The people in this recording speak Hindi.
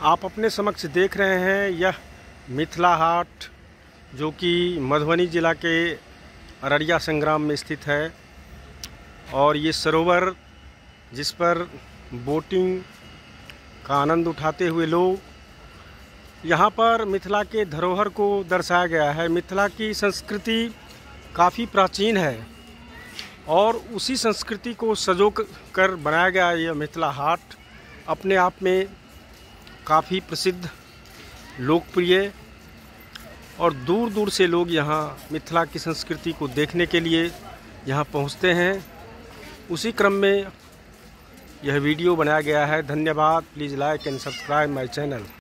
आप अपने समक्ष देख रहे हैं यह मिथिला हाट, जो कि मधुबनी ज़िला के अररिया संग्राम में स्थित है। और ये सरोवर, जिस पर बोटिंग का आनंद उठाते हुए लोग, यहाँ पर मिथिला के धरोहर को दर्शाया गया है। मिथिला की संस्कृति काफ़ी प्राचीन है और उसी संस्कृति को सजो कर बनाया गया यह मिथिला हाट। अपने आप में काफ़ी प्रसिद्ध, लोकप्रिय और दूर दूर से लोग यहाँ मिथिला की संस्कृति को देखने के लिए यहाँ पहुँचते हैं। उसी क्रम में यह वीडियो बनाया गया है। धन्यवाद। Please like and subscribe my channel.